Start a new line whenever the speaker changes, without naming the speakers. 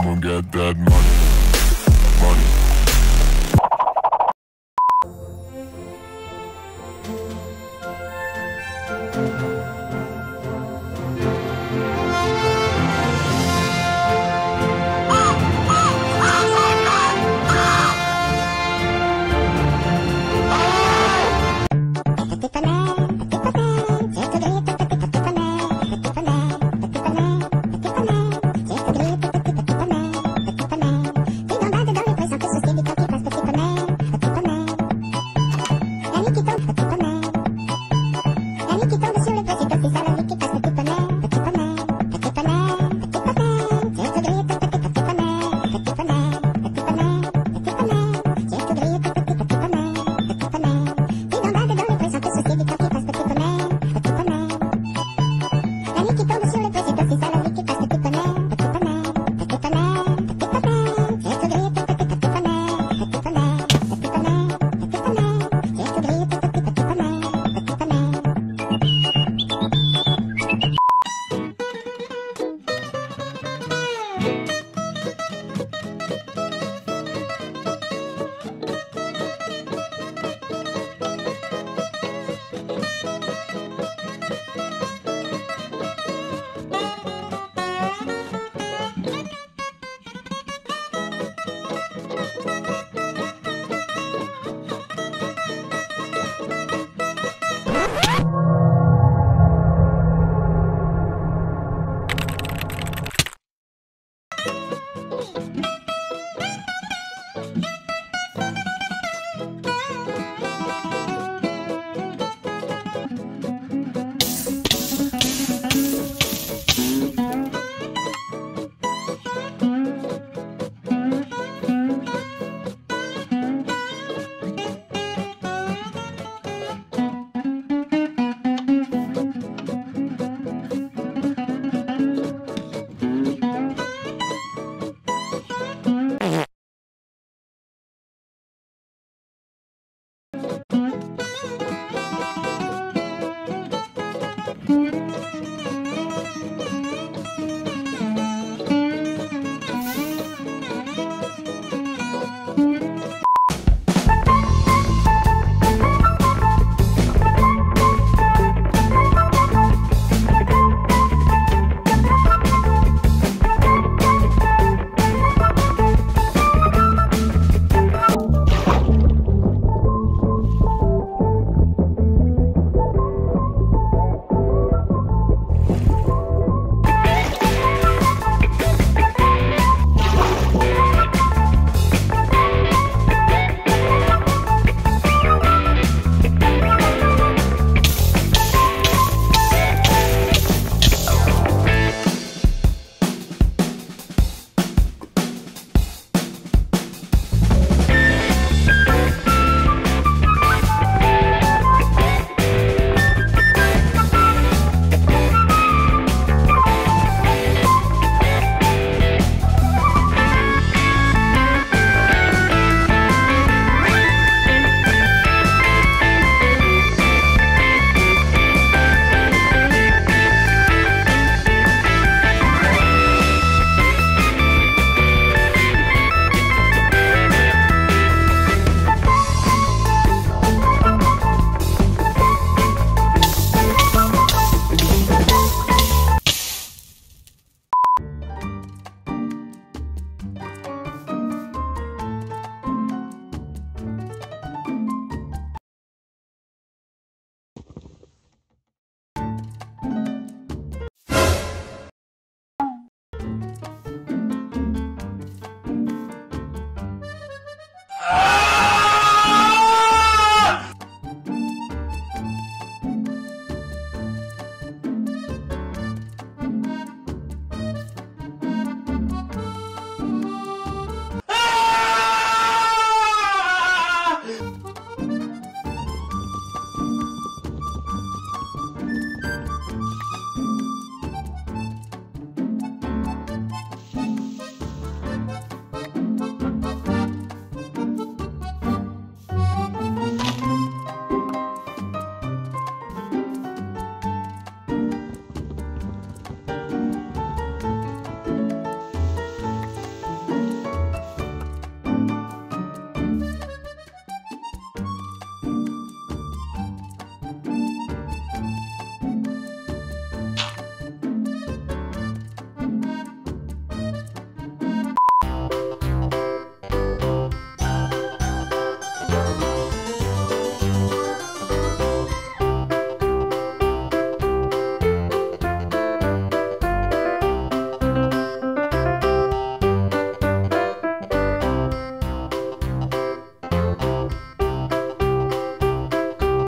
I'ma get that money.